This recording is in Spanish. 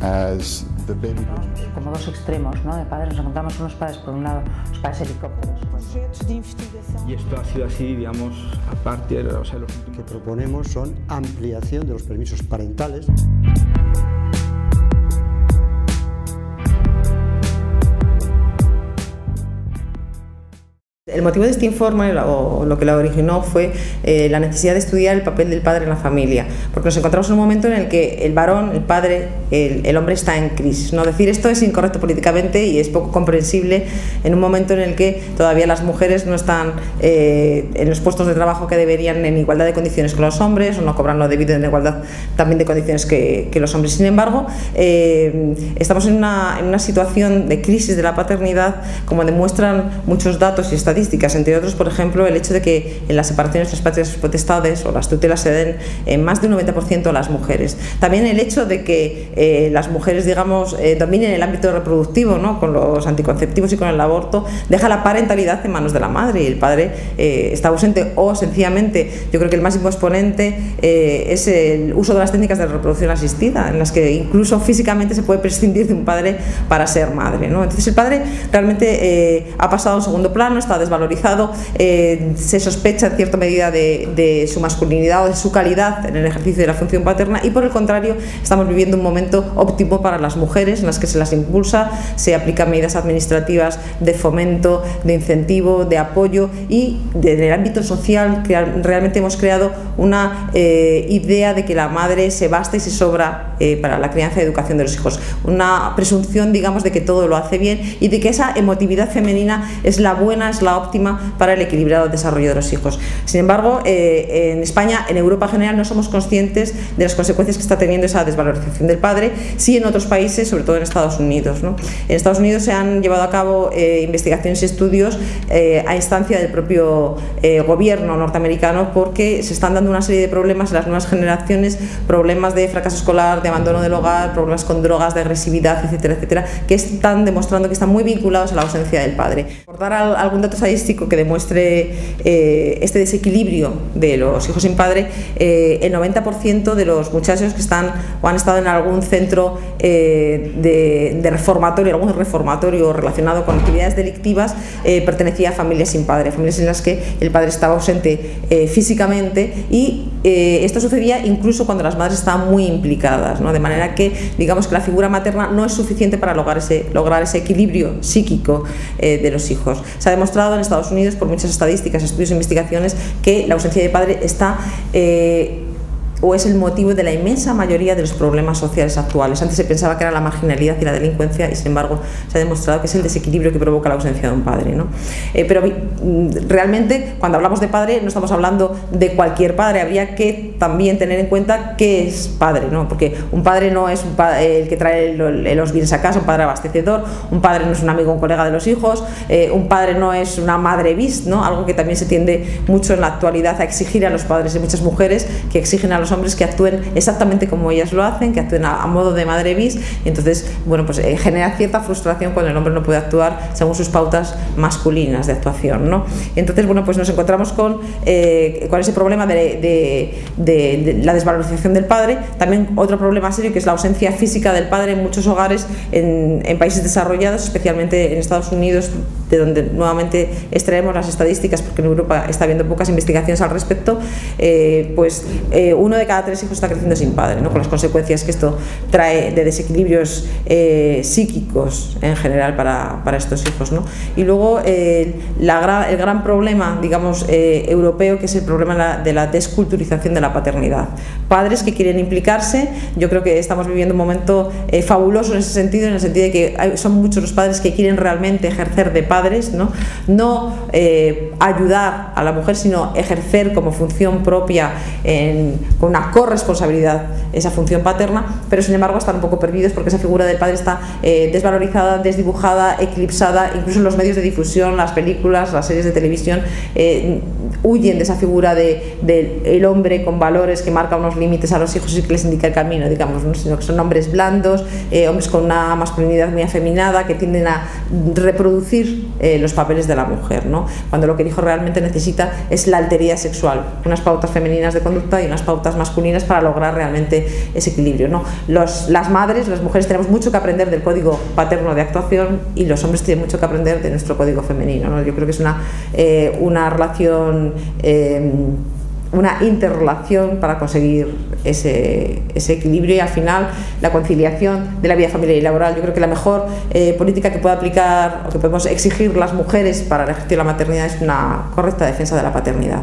as the baby Como dos extremos ¿no? de padres, nos encontramos unos padres, por un lado, los padres helicópteros. projetos de investigação. Y esto ha sido así, digamos, a partir o sea, los últimos que proponemos son ampliación de los permisos parentales. El motivo de este informe, o lo que lo originó, fue eh, la necesidad de estudiar el papel del padre en la familia, porque nos encontramos en un momento en el que el varón, el padre, el, hombre está en crisis. ¿no? Decir esto es incorrecto políticamente y es poco comprensible en un momento en el que todavía las mujeres no están eh, en los puestos de trabajo que deberían en igualdad de condiciones que los hombres, o no cobran lo debido en igualdad también de condiciones que, los hombres. Sin embargo, eh, estamos en una, en situación de crisis de la paternidad, como demuestran muchos datos y estadísticas entre otros, por ejemplo, el hecho de que en las separaciones las patrias potestades o las tutelas se den en más de un 90% a las mujeres. También el hecho de que eh, las mujeres, digamos, eh, dominen el ámbito reproductivo, ¿no? con los anticonceptivos y con el aborto, deja la parentalidad en manos de la madre y el padre eh, está ausente o sencillamente, yo creo que el máximo exponente es el uso de las técnicas de reproducción asistida, en las que incluso físicamente se puede prescindir de un padre para ser madre. ¿no? Entonces el padre realmente ha pasado a un segundo plano, está desvalorizado, eh, se sospecha en cierta medida de, su masculinidad o de su calidad en el ejercicio de la función paterna y por el contrario estamos viviendo un momento óptimo para las mujeres en las que se las impulsa, se aplican medidas administrativas de fomento, de incentivo, de apoyo y de, en el ámbito social realmente hemos creado una eh, idea de que la madre se basta y se sobra eh, para la crianza y educación de los hijos. Una presunción, digamos, de que todo lo hace bien y de que esa emotividad femenina es la buena, es la óptima para el equilibrado desarrollo de los hijos. Sin embargo, eh, en España, en Europa en general, no somos conscientes de las consecuencias que está teniendo esa desvalorización del padre, sí en otros países, sobre todo en Estados Unidos. ¿no? En Estados Unidos se han llevado a cabo eh, investigaciones y estudios eh, a instancia del propio eh, gobierno norteamericano porque se están dando una serie de problemas en las nuevas generaciones, problemas de fracaso escolar, de abandono del hogar, problemas con drogas, de agresividad, etcétera, etcétera, que están demostrando que están muy vinculados a la ausencia del padre. Por dar algún dato estadístico que demuestre eh, este desequilibrio de los hijos sin padre, eh, el 90% de los muchachos que están o han estado en algún centro eh, de, reformatorio, algún reformatorio relacionado con actividades delictivas, pertenecía a familias sin padre, familias en las que el padre estaba ausente físicamente y esto sucedía incluso cuando las madres estaban muy implicadas, ¿no? de manera que digamos que la figura materna no es suficiente para lograr ese, lograr ese equilibrio psíquico de los hijos. Se ha demostrado en Estados Unidos por muchas estadísticas, estudios e investigaciones que la ausencia de padre está eh, o es el motivo de la inmensa mayoría de los problemas sociales actuales. Antes se pensaba que era la marginalidad y la delincuencia y sin embargo se ha demostrado que es el desequilibrio que provoca la ausencia de un padre. ¿no? Eh, pero mm, realmente cuando hablamos de padre no estamos hablando de cualquier padre, habría que también tener en cuenta qué es padre, ¿no? porque un padre no es el que trae los bienes a casa, un padre abastecedor, un padre no es un amigo, un colega de los hijos, eh, un padre no es una madre bis, ¿no? algo que también se tiende mucho en la actualidad a exigir a los padres de muchas mujeres que exigen a los hombres que actúen exactamente como ellas lo hacen, que actúen a, a modo de madre bis, entonces, bueno, pues eh, genera cierta frustración cuando el hombre no puede actuar según sus pautas masculinas de actuación, ¿no? Entonces, bueno, pues nos encontramos con, eh, con ese problema de, de, de, de, la desvalorización del padre, también otro problema serio que es la ausencia física del padre en muchos hogares en, en países desarrollados, especialmente en Estados Unidos, de donde nuevamente extraemos las estadísticas, porque en Europa está habiendo pocas investigaciones al respecto, eh, pues eh, uno de cada tres hijos está creciendo sin padre, ¿no? con las consecuencias que esto trae de desequilibrios eh, psíquicos en general para, para estos hijos. ¿no? Y luego eh, la, el gran problema, digamos, eh, europeo, que es el problema de la, de la desculturización de la paternidad. Padres que quieren implicarse, yo creo que estamos viviendo un momento eh, fabuloso en ese sentido, en el sentido de que hay, son muchos los padres que quieren realmente ejercer de padres, no, no eh, ayudar a la mujer, sino ejercer como función propia en, con una corresponsabilidad esa función paterna, pero sin embargo están un poco perdidos porque esa figura del padre está eh, desvalorizada, desdibujada, eclipsada, incluso en los medios de difusión, las películas, las series de televisión, eh, huyen de esa figura del de, el hombre con valores que marca unos límites a los hijos y que les indica el camino, digamos, ¿no? sino que son hombres blandos, eh, hombres con una masculinidad muy afeminada que tienden a reproducir eh, los papeles de la mujer, ¿no? cuando lo que el hijo realmente necesita es la alteridad sexual, unas pautas femeninas de conducta y unas masculinas para lograr realmente ese equilibrio. ¿no? Los, las madres, las mujeres tenemos mucho que aprender del código paterno de actuación y los hombres tienen mucho que aprender de nuestro código femenino. ¿no? Yo creo que es una, eh, una relación... Eh, una interrelación para conseguir ese, ese, equilibrio y al final la conciliación de la vida familiar y laboral. Yo creo que la mejor eh, política que puede aplicar o que podemos exigir las mujeres para el ejercicio de la maternidad es una correcta defensa de la paternidad.